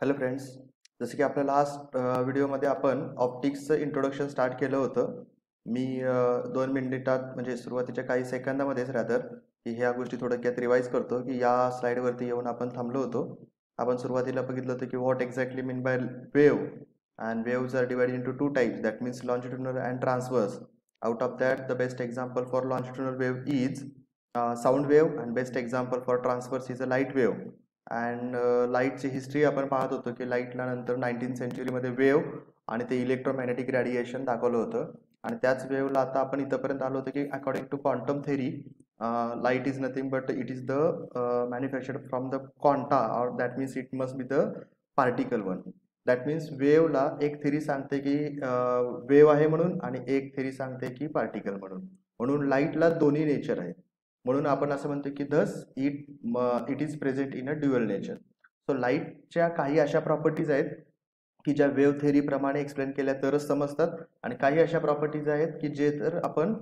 Hello friends जसं की आपल्या लास्ट व्हिडिओमध्ये आपण ऑप्टिक्सचं इंट्रोडक्शन स्टार्ट केलं होतं. मी दोन मिनिटात म्हणजे सुरुवातीच्या काही सेकंदामध्येच रादर की ह्या गोष्टी थोडक्यात रिवाईज करतो की या स्लाईडवरती येऊन आपण थांबलो होतो. आपण सुरुवातीला बघितलं होतं की what exactly mean by wave and waves are divide into two types that means longitudinal and transverse out of that the best example for longitudinal wave is sound wave and best example for transverse is a light wave and लाईटची history आपण पाहत होतो की लाईटला नंतर nineteen सेंचुरीमध्ये wave आणि ते electromagnetic radiation दाखवलं होतं. आणि त्याच वेवला आता आपण इथंपर्यंत आलो होतो की according to quantum theory light is nothing but it is the manufactured from the quanta और that means it must be the particle one that means वेवला एक थेरी सांगते की uh, वेव आहे म्हणून आणि एक थेरी सांगते की पार्टिकल म्हणून. म्हणून लाईटला दोन्ही नेचर आहे म्हणून आपण असं म्हणतो की thus it it is present in a dual nature so लाईटच्या काही अशा प्रॉपर्टीज आहेत की ज्या वेव्ह थेरीप्रमाणे एक्सप्लेन केल्या तरच समजतात आणि काही अशा प्रॉपर्टीज आहेत की जे तर आपण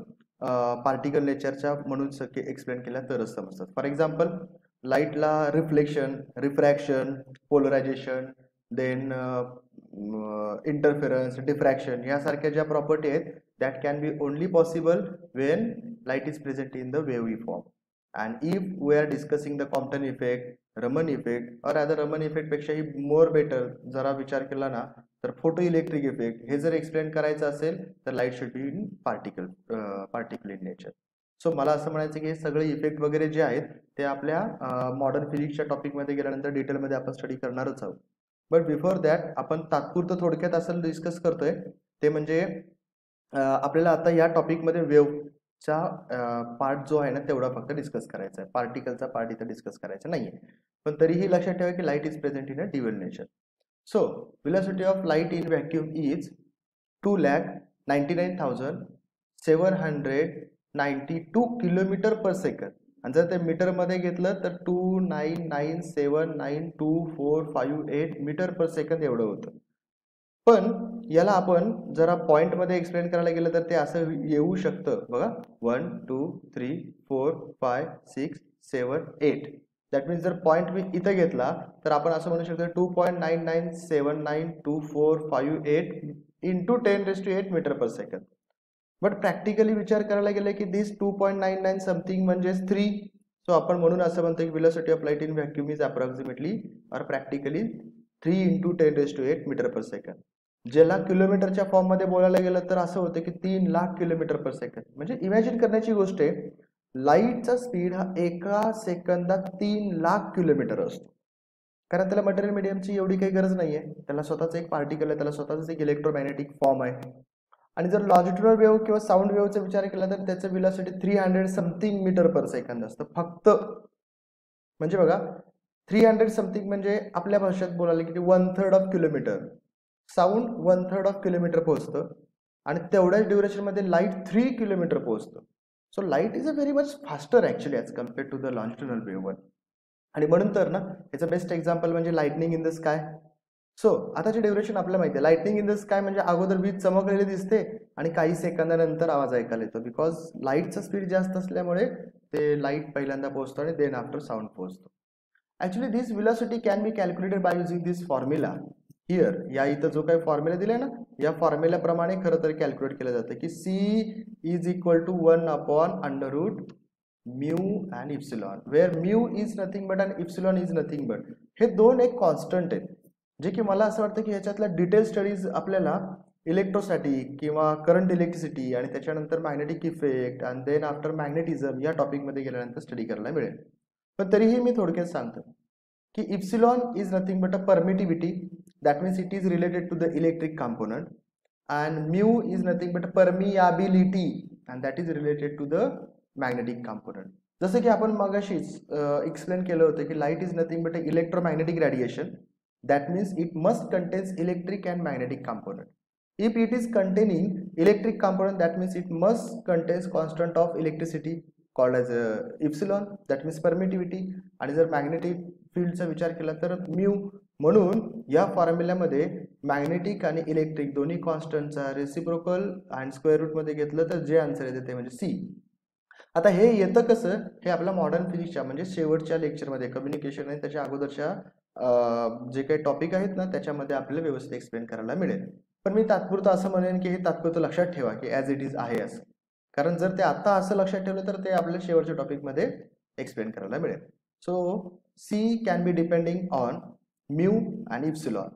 पार्टिकल नेचरच्या म्हणून एक्सप्लेन केल्या तरच समजतात. For example लाईटला reflection refraction polarisation then interference diffraction यासारख्या ज्या प्रॉपर्टी आहेत that can be only possible when light is present in the wave E form and if we are discussing the Compton effect Raman effect or as a Raman इफेक्टपेक्षाही more better जरा विचार केला ना तर photo electric effect हे जर explain करायचं असेल तर light should be in particle particle in nature so मला असं म्हणायचं की हे सगळे इफेक्ट वगैरे जे आहेत ते आपल्या मॉडर्न फिजिक्सच्या टॉपिकमध्ये गेल्यानंतर डिटेलमध्ये आपण स्टडी करणारच आहोत. बट बिफोर दॅट आपण तात्पुरतं थोडक्यात असं डिस्कस करतोय. ते म्हणजे आपल्याला आता या टॉपिकमध्ये वेवचा पार्ट जो आहे ना तेवढा फक्त डिस्कस करायचा आहे. पार्टिकलचा पार्ट इथं डिस्कस करायचा नाही आहे पण तरीही लक्षात ठेवा की light is present in a dual nature so velocity of light in vacuum is two lakh ninety nine thousand seven hundred ninety two kilometre per second आणि जर ते मीटरमध्ये घेतलं तर two nine nine seven nine two four five eight metre per second एवढं होतं. पण याला आपण जरा पॉईंटमध्ये एक्सप्लेन करायला गेलं तर ते असं येऊ शकतं. बघा one two three four five six seven eight that means जर पॉईंट मी इथं घेतला तर आपण असं म्हणू शकतो two point nine nine seven nine two four five eight into ten raise to eight metre per second but practically विचार करायला गेलं की this two point nine nine something म्हणजेच थ्री सो आपण म्हणून असं म्हणतो की velocity of light in vacuum is approximately और practically three into ten raise to eight metre per second ज्याला किलोमीटरच्या फॉर्ममध्ये बोलायला गेलं तर असं होतं की तीन लाख किलोमीटर पर सेकंड म्हणजे इमॅजिन करण्याची गोष्ट आहे लाईटचा स्पीड हा एका सेकंदात तीन लाख किलोमीटर असतो. कारण त्याला मटेरियल मीडियमची एवढी काही गरज नाही आहे त्याला स्वतःच एक पार्टिकल आहे त्याला स्वतःच एक इलेक्ट्रोमॅग्नेटिक फॉर्म आहे. आणि जर लॉजिट्युनल वेव्ह किंवा साऊंड वेव्हचा विचार केला तर त्याचं velocity three hundred something metre per second असतं. फक्त म्हणजे बघा थ्री हंड्रेड समथिंग म्हणजे आपल्या भाषेत बोलायला की one third of kilometre sound one third of kilometre पोहोचतं आणि तेवढ्याच ड्युरेशनमध्ये लाइट थ्री किलोमीटर पोहोचतं. So light is a very much faster actually as compared to the longitudinal wave one आणि म्हणून तर ना याचं बेस्ट एक्झाम्पल म्हणजे lightning in the sky so आताचे ड्युरेशन आपल्याला माहिती आहे. लाइटिंग इन द स्काय म्हणजे अगोदर वीज चमकलेली दिसते आणि काही सेकंदानंतर आवाज ऐकायला येतो. बिकॉज लाईटचं स्पीड जास्त असल्यामुळे ते लाइट पहिल्यांदा पोहोचतो आणि देन आफ्टर साऊंड पोहोचतो. Actually this velocity can be calculated by using this formula here या इथं जो काही फॉर्म्युला दिला ना या फॉर्म्युल्याप्रमाणे खरं तर कॅल्क्युलेट केलं जातं की C is equal to one upon under root mu and epsilon where mu is nothing but and epsilon is nothing but हे दोन एक कॉन्स्टंट आहेत. जे की मला असं वाटतं की ह्याच्यातल्या डिटेल स्टडीज आपल्याला इलेक्ट्रोस्टॅटिक किंवा करंट इलेक्ट्रिसिटी आणि त्याच्यानंतर magnetic effect and then after magnetism या टॉपिकमध्ये गेल्यानंतर स्टडी करायला मिळेल. पण तरीही मी थोडक्यात सांगतो की epsilon is nothing but a permittivity that means it is related to the electric component and mu is nothing but permeability and that is related to the magnetic component जसं की आपण मगाशीच एक्सप्लेन केलं होतं की light is nothing but electromagnetic radiation that means it must contains electric and magnetic component. If it is containing electric component that means it must contains constant of electricity called as uh, epsilon that means permittivity. आणि जर magnetic फील्डचा विचार केला तर mu म्हणून या फॉर्म्युल्यामध्ये magnetic आणि electric दोन्ही कॉन्स्टंटचा रेसिप्रोकल अँड स्क्वेअर रूटमध्ये घेतलं तर जे आन्सर येते ते म्हणजे सी आता हे येतं कसं? हे आपल्या मॉडर्न फिजिक्सच्या म्हणजे शेवटच्या लेक्चरमध्ये कम्युनिकेशन आणि त्याच्या अगोदरच्या जे काही टॉपिक आहेत ना त्याच्यामध्ये आपल्याला व्यवस्थित एक्सप्लेन करायला मिळेल. पण मी तात्पुरतं असं म्हणेन की हे तात्पुरतं लक्षात ठेवा की ॲज इट इज आहे असं. कारण जर ते आत्ता असं लक्षात ठेवलं तर ते आपल्या शेवटच्या टॉपिकमध्ये एक्सप्लेन करायला मिळेल. So C can be depending on mu and epsilon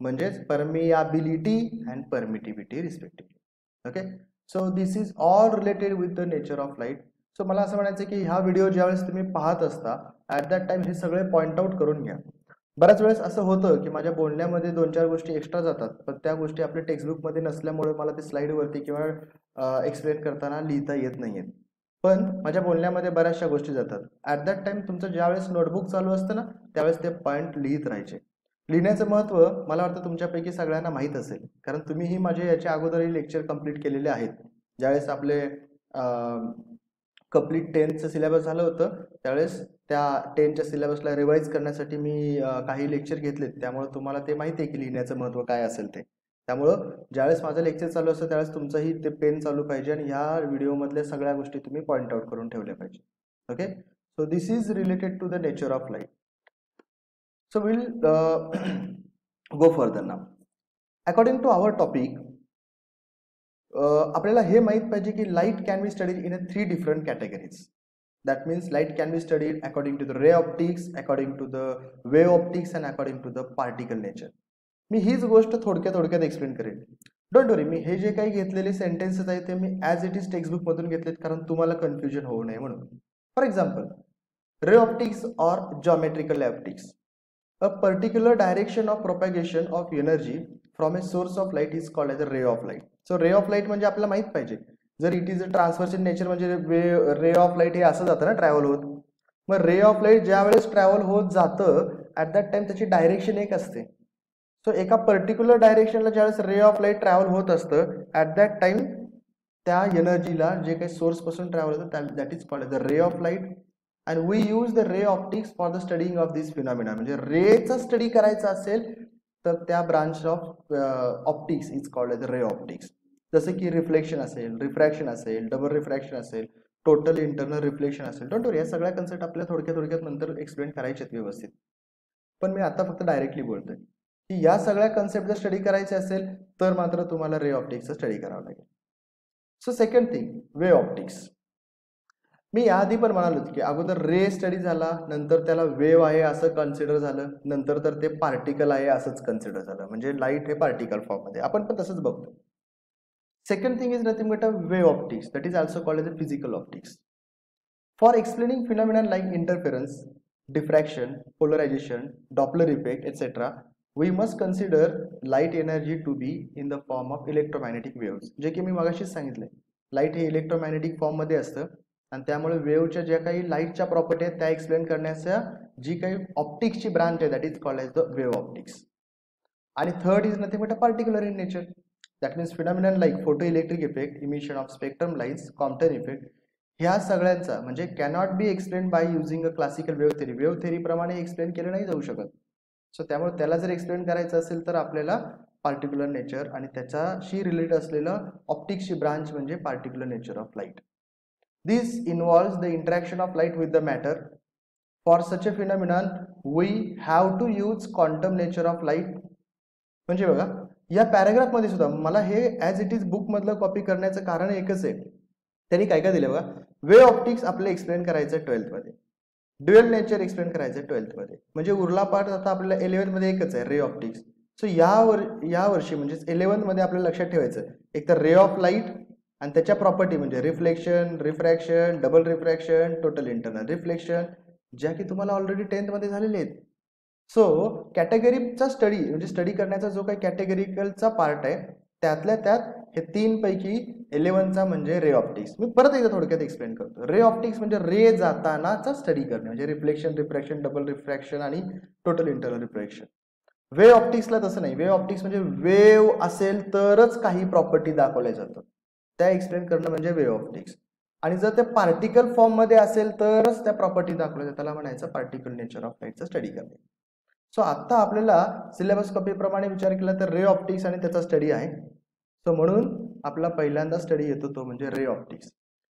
म्हणजेच permeability and permittivity respectively okay so this is all related with the nature of light so मला असं म्हणायचं की ह्या व्हिडिओ ज्यावेळेस तुम्ही पाहत असता ॲट दॅट टाइम हे सगळे पॉईंट आउट करून घ्या. बऱ्याच वेळेस असं होतं की माझ्या बोलण्यामध्ये दोन चार गोष्टी एक्स्ट्रा जातात पण त्या गोष्टी आपल्या टेक्स्टबुकमध्ये नसल्यामुळे मला ते स्लाईडवरती किंवा एक्सप्लेन करताना लिहिता येत नाही आहेत पण माझ्या बोलण्यामध्ये बऱ्याचशा गोष्टी जातात. ॲट दॅट टाइम तुमचं ज्यावेळेस नोटबुक चालू असतं ना त्यावेळेस ते पॉईंट लिहित राहायचे. लिहिण्याचं महत्त्व मला वाटतं तुमच्यापैकी सगळ्यांना माहीत असेल. कारण तुम्हीही माझे याच्या अगोदरही लेक्चर कंप्लीट केलेले आहेत. ज्यावेळेस आपले कंप्लीट टेनचं सिलेबस झालं होतं. त्यावेळेस त्या टेनच्या सिलेबसला रिवाईज करण्यासाठी मी काही लेक्चर घेतलेत. त्यामुळे तुम्हाला ते माहिती आहे की लिहिण्याचं महत्त्व काय असेल ते. त्यामुळं ज्यावेळेस माझं लेक्चर चालू असतं त्यावेळेस तुमचंही ते पेन चालू पाहिजे आणि ह्या व्हिडिओमधल्या सगळ्या गोष्टी तुम्ही पॉईंट आउट करून ठेवल्या पाहिजे. Okay so this is related to the nature of life so will go further now according to our topic आपल्याला हे माहीत पाहिजे की light can be studied in a three different categories that means light can be studied according to the ray optics according to the wave optics and according to the particle nature मी हीच गोष्ट थोडक्या थोडक्यात explain करेन. Don't वरी मी हे जे काही घेतलेले sentences आहेत ते मी ॲज इट इज टेक्स्टबुकमधून घेतलेत कारण तुम्हाला कन्फ्युजन होऊ नये म्हणून. For example ray optics or geometrical optics a particular direction of propagation of energy from a source of light is called as a ray of light so ray of light म्हणजे आपल्याला माहीत पाहिजे. जर it is a transverse in nature म्हणजे ray of light हे असं जातं ना ट्रॅव्हल होत. मग रे ऑफ लाइट ज्या वेळेस ट्रॅव्हल होत जातं ॲट दॅट टाइम त्याची डायरेक्शन एक असते. सो एका पर्टिक्युलर डायरेक्शनला ज्यावेळेस रे ऑफ लाइट ट्रॅव्हल होत असतं ॲट दॅट टाइम त्या एनर्जीला जे काही सोर्सपासून ट्रॅव्हल होतं that is called the ray of light and we use the ray optics for the studying of this phenomena म्हणजे रेचा स्टडी करायचा असेल तर त्या branch of optics is called as ray optics जसं की रिफ्लेक्शन असेल रिफ्रॅक्शन असेल डबल रिफ्रॅक्शन असेल टोटल इंटरनल रिफ्लेक्शन असेल. डोंट वरी या सगळ्या कन्सेप्ट आपल्या थोडक्या थोडक्यात नंतर एक्सप्लेन करायचे आहेत व्यवस्थित. पण मी आता फक्त डायरेक्टली बोलतोय. की या सगळ्या कन्सेप्ट जर स्टडी करायचे असेल तर मात्र तुम्हाला रे ऑप्टिक्सचं स्टडी करावं लागेल. So second thing wave optics मी याआधी पण म्हणालो की अगोदर रे स्टडी झाला नंतर त्याला वेव आहे असं कन्सिडर झालं नंतर तर ते पार्टिकल आहे असंच कन्सिडर झालं. म्हणजे लाइट हे पार्टिकल फॉर्ममध्ये आपण पण तसंच बघतो. Second thing is nothing but a wave optics that is also called a physical optics for explaining phenomenal like interference diffraction polarisation Doppler effect etcetera we must consider light energy to be in the form of electromagnetic waves जे की मी मगाशीच सांगितले. Light हे electromagnetic फॉर्ममध्ये असतं. आणि त्यामुळे वेवच्या ज्या काही लाईटच्या प्रॉपर्टी आहेत त्या एक्सप्लेन करण्याच्या जी काही ऑप्टिक्सची ब्रांच आहे that is called as the wave optics आणि third is nothing but a particular in nature that means phenomenal like photo electric effect emission of spectrum lines Compton effect ह्या सगळ्यांचा म्हणजे cannot be explain by using a classical wave theory wave थेरीप्रमाणे explain केलं नाही जाऊ शकत. So त्यामुळे त्याला जर एक्सप्लेन करायचं असेल तर आपल्याला पार्टिक्युलर नेचर आणि त्याच्याशी रिलेटेड असलेलं ऑप्टिक्सची ब्रांच म्हणजे particular nature of light This involves the interaction of light with the matter for such a phenomenon, we have to use quantum nature of light म्हणजे बघा या पॅराग्राफमध्ये सुद्धा मला हे ॲज इट इज बुकमधलं कॉपी करण्याचं कारण एकच आहे. त्यांनी काय काय दिलं बघा? वे ऑप्टिक्स आपले एक्सप्लेन करायचं ट्वेल्थमध्ये ड्युएल नेचर एक्सप्लेन करायचं ट्वेल्थमध्ये म्हणजे उरला पार्ट आता आपल्याला इलेव्हनमध्ये एकच आहे रे ऑप्टिक्स सो या वर या वर्षी म्हणजेच इलेव्हनमध्ये आपल्याला लक्षात ठेवायचं. एक तर रे ऑफ लाइट आणि त्याच्या प्रॉपर्टी म्हणजे reflection refraction double refraction total internal reflection ज्या की तुम्हाला ऑलरेडी टेन्थमध्ये झालेले आहेत. सो कॅटेगरीचा स्टडी म्हणजे स्टडी करण्याचा जो काही कॅटेगरिकलचा पार्ट आहे त्यातल्या त्यात हे तीनपैकी इलेव्हनचा म्हणजे रे ऑप्टिक्स मी परत एकदा थोडक्यात एक्सप्लेन करतो. रे ऑप्टिक्स म्हणजे रे जातानाचा स्टडी करणे म्हणजे रिफ्लेक्शन रिफ्रॅक्शन डबल रिफ्रॅक्शन आणि टोटल इंटरनल रिफ्रॅक्शन वे ऑप्टिक्सला तसं नाही. वे ऑप्टिक्स म्हणजे वेव असेल तरच काही प्रॉपर्टी दाखवल्या जातं. त्या एक्सप्लेन करणं म्हणजे वे ऑप्टिक्स आणि जर ते पार्टिकल फॉर्ममध्ये असेल तरच त्या प्रॉपर्टी दाखवल्या जातात. त्याला म्हणायचं पार्टिकल नेचर ऑफ लाईटचं स्टडी करणे. सो आत्ता आपल्याला सिलेबस कॉपीप्रमाणे विचार केला तर रे ऑप्टिक्स आणि त्याचा स्टडी आहे. सो म्हणून आपला पहिल्यांदा स्टडी येतो तो म्हणजे ray optics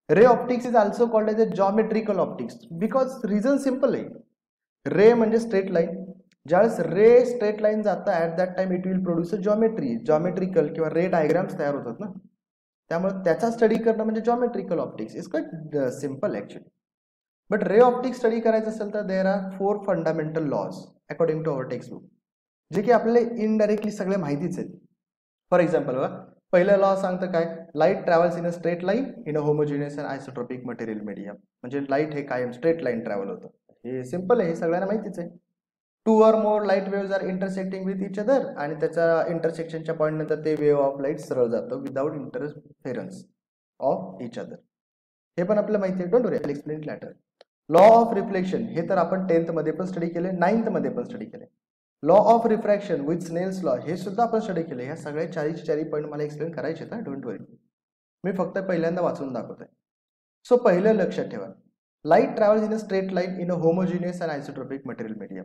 ray optics is also called as a geometrical optics because reason simple आहे. रे म्हणजे स्ट्रेट लाईन ज्यावेळेस रे स्ट्रेट लाईन जातं at that time it will produce a geometry geometrical किंवा रे डायग्राम्स तयार होतात ना. त्यामुळे त्याचा स्टडी करणं म्हणजे geometrical optics is quite simple actually but ray optics study करायचं असेल तर there are four fundamental laws according to our textbook जे की आपल्याला इनडायरेक्टली सगळे माहितीच आहेत. फॉर एक्झाम्पल बघा पहिलं लॉ सांगतं काय? Light travels in a straight line in a homogeneous and isotropic material medium म्हणजे लाइट हे कायम स्ट्रेट लाईन ट्रॅव्हल होतं. हे सिंपल आहे हे सगळ्यांना माहितीच आहे. Two or more light waves are intersecting with each other आणि त्याच्या इंटरसेक्शनच्या पॉईंट नंतर ते वेव्ह ऑफ लाइट सरळ जातं without interference of each other हे पण आपल्याला माहिती आहे. Don't worry explain later law of reflection हे तर आपण टेन्थमध्ये पण स्टडी केले नाईन्थमध्ये पण स्टडी केले. Law of refraction with Snell's law हे सुद्धा आपण स्टडी केले. ह्या सगळ्या चारीचे चारी पॉईंट मला एक्सप्लेन करायचे आहेत डोंट वरी मी फक्त पहिल्यांदा वाचून दाखवतोय. सो पहिलं लक्षात ठेवा. Light travels in a straight line in a homogeneous and isotropic material medium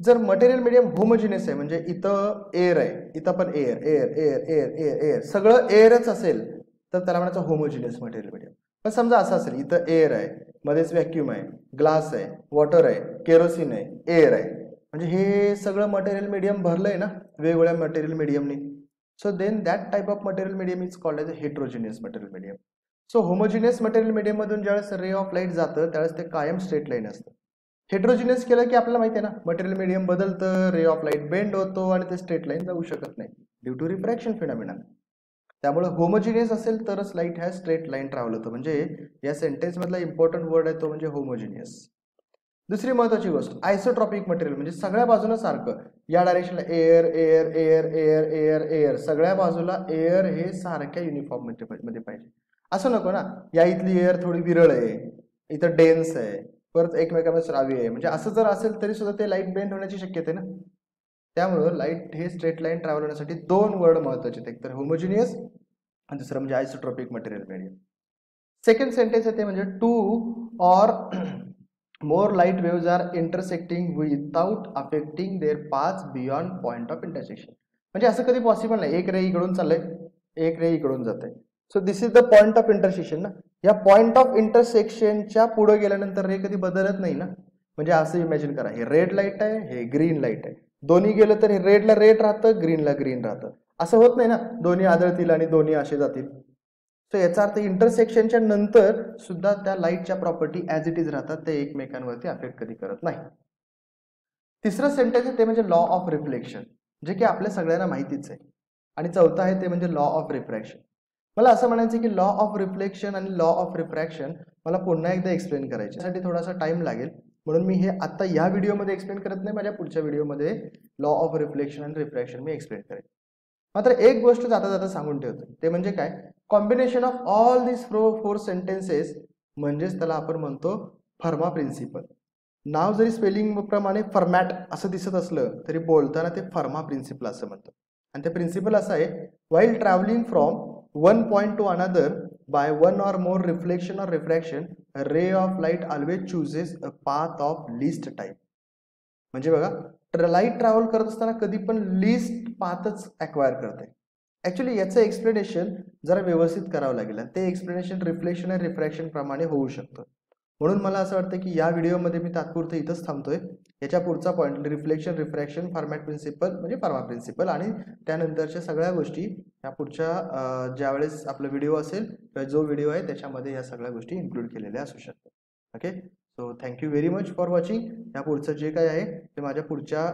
जर मटेरियल मीडियम होमोजिनियस आहे म्हणजे इथं एअर आहे इथं पण air air air air air air सगळं एअरच असेल तर त्याला म्हणायचं होमोजिनियस मटेरियल मीडियम पण समजा असं असेल इथं एअर आहे मध्येच व्हॅक्युम आहे ग्लास आहे वॉटर आहे केरोसिन आहे एअर आहे. म्हणजे हे सगळं मटेरियल मीडियम भरलंय ना वेगवेगळ्या material मिडियमने so then that type of material medium is called as a heterogeneous material medium so homogeneous material मीडियममधून ज्यावेळेस रे ऑफ लाइट जातं त्यावेळेस ते कायम स्ट्रेट लाईन असतं. हेट्रोजिनियस केलं की आपल्याला माहिती आहे ना मटेरियल मीडियम बदलतं रे ऑफ लाइट बेंड होतो आणि ते स्ट्रेट लाईन जाऊ शकत नाही. ड्यू टू रिफ्रॅक्शन फिनॉमिना त्यामुळे होमोजिनियस असेल तरच लाइट ह्या स्ट्रेट लाईन ट्रॅव्हल होतं. म्हणजे या सेंटेन्समधला इम्पॉर्टंट वर्ड आहे तो म्हणजे होमोजिनियस दुसरी महत्वाची गोष्ट आयसोट्रॉपिक मटेरियल म्हणजे सगळ्या बाजूला सारखं. या डायरेक्शनला air air air air air air सगळ्या बाजूला एअर हे सारख्या युनिफॉर्ममध्ये पाहिजे. असं नको ना या इथली एअर थोडी विरळ आहे इथं डेन्स आहे. परत एकमेकांमध्ये श्रावी आहे. म्हणजे असं जर असेल तरी सुद्धा ते लाइट बेंड होण्याची शक्यता आहे ना. त्यामुळं लाइट हे स्ट्रेट लाईन ट्रॅव्हल होण्यासाठी दोन वर्ड महत्त्वाचे आहेत एक तर होमोजिनियस आणि दुसरं म्हणजे isotropic material medium second sentence आहे ते म्हणजे two or more light waves are intersecting without affecting their path beyond point of intersection म्हणजे असं कधी पॉसिबल नाही. एक रे इकडून चाललंय एक रे इकडून जात आहे so this is the point of intersection ना. या पॉईंट ऑफ इंटरसेक्शनच्या पुढे गेल्यानंतर रे कधी बदलत नाही ना? म्हणजे असं इमॅजिन करा. हे रेड लाइट आहे हे ग्रीन लाइट आहे. दोन्ही गेलं तर हे रेडला रेड राहतं ग्रीनला ग्रीन राहतं. असं होत नाही ना? दोन्ही आदळतील आणि दोन्ही असे जातील. सो याचा अर्थ इंटरसेक्शनच्या नंतर सुद्धा त्या लाईटच्या प्रॉपर्टी ॲज इट इज राहतात. ते एकमेकांवरती अफेक्ट कधी करत नाही. तिसरं सेंटेन्स आहे ते म्हणजे लॉ ऑफ रिफ्लेक्शन जे की आपल्या सगळ्यांना माहितीच आहे. आणि चौथं आहे ते म्हणजे लॉ ऑफ रिफ्रॅक्शन मला असं म्हणायचं की लॉ ऑफ रिफ्लेक्शन आणि लॉ ऑफ रिफ्रॅक्शन मला पुन्हा एकदा एक्सप्लेन करायचे त्यासाठी थोडासा टाइम लागेल. म्हणून मी हे आता या व्हिडिओमध्ये एक्सप्लेन करत नाही माझ्या पुढच्या व्हिडिओमध्ये लॉ ऑफ रिफ्लेक्शन आणि रिफ्रॅक्शन मी एक्सप्लेन करेन. मात्र एक गोष्ट जाता जाता सांगून ठेवतो. ते म्हणजे काय? Combination of all this fro four sentences म्हणजेच त्याला आपण म्हणतो फर्मा प्रिन्सिपल नाव जरी स्पेलिंग प्रमाणे फॉर्मॅट असं दिसत असलं तरी बोलताना ते फर्मा प्रिन्सिपल असं म्हणतो आणि ते प्रिन्सिपल असं आहे while travelling from one point to another by one or more reflection or refraction ray of light always chooses a path of least time म्हणजे बघा लाइट ट्रॅव्हल करत असताना कधी पण लिस्ट पाथच ॲक्वायर करते. ॲक्च्युली याचं एक्सप्लेनेशन जरा व्यवस्थित करावं लागेल ते एक्सप्लेनेशन रिफ्लेक्शन आणि रिफ्रॅक्शन प्रमाणे होऊ शकतं. म्हणून मला असं वाटतं की या व्हिडिओमध्ये मी तात्पुरतं इथंच थांबतोय. याच्या पुढचा point reflection refraction Fermat principle म्हणजे फार्मा प्रिन्सिपल आणि त्यानंतरच्या सगळ्या गोष्टी ह्या पुढच्या ज्यावेळेस आपला व्हिडिओ असेल किंवा जो व्हिडिओ आहे त्याच्यामध्ये या सगळ्या गोष्टी इन्क्लूड केलेल्या असू शकतात. Okay so thank you very much for watching ह्या पुढचं जे काय आहे ते माझ्या पुढच्या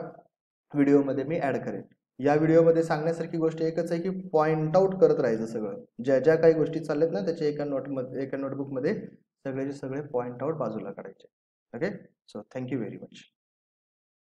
व्हिडिओमध्ये मी ॲड करेन. या व्हिडिओमध्ये सांगण्यासारखी गोष्ट एकच आहे की पॉइंट आउट करत राहायचं सगळं. ज्या ज्या काही गोष्टी चालल्यात ना त्याच्या एका नोटमध्ये एका नोटबुकमध्ये सगळेचे सगळे पॉईंट आउट बाजूला काढायचे. Okay so thank you very much